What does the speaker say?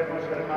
Podemos